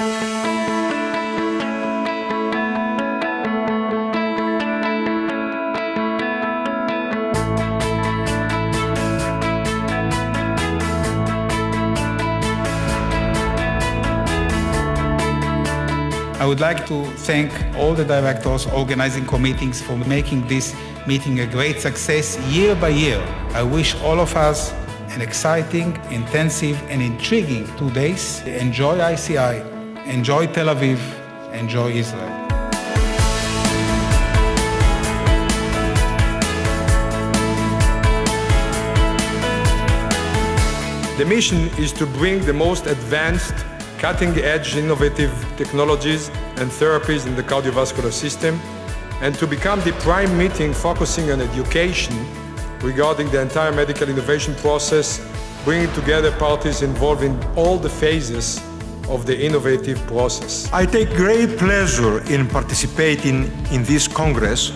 I would like to thank all the directors, organizing committees for making this meeting a great success year by year. I wish all of us an exciting, intensive, and intriguing two days. Enjoy ICI, enjoy Tel Aviv, enjoy Israel. The mission is to bring the most advanced, cutting-edge innovative technologies and therapies in the cardiovascular system and to become the prime meeting focusing on education regarding the entire medical innovation process, bringing together parties involved in all the phases of the innovative process. I take great pleasure in participating in this Congress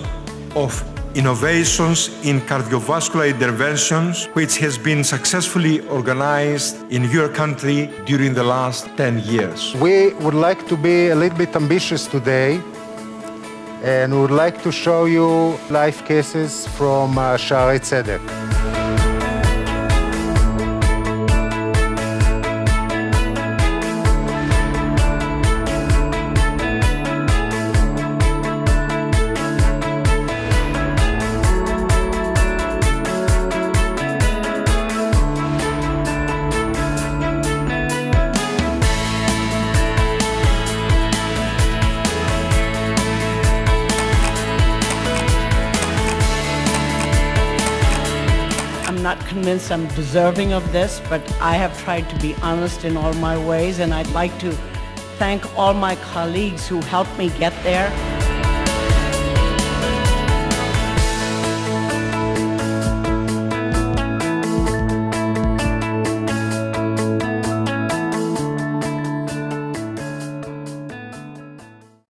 of Innovations in Cardiovascular Interventions, which has been successfully organized in your country during the last 10 years. We would like to be a little bit ambitious today and we would like to show you live cases from uh, Shaarei Tzedek. Not convinced I'm deserving of this, but I have tried to be honest in all my ways, and I'd like to thank all my colleagues who helped me get there.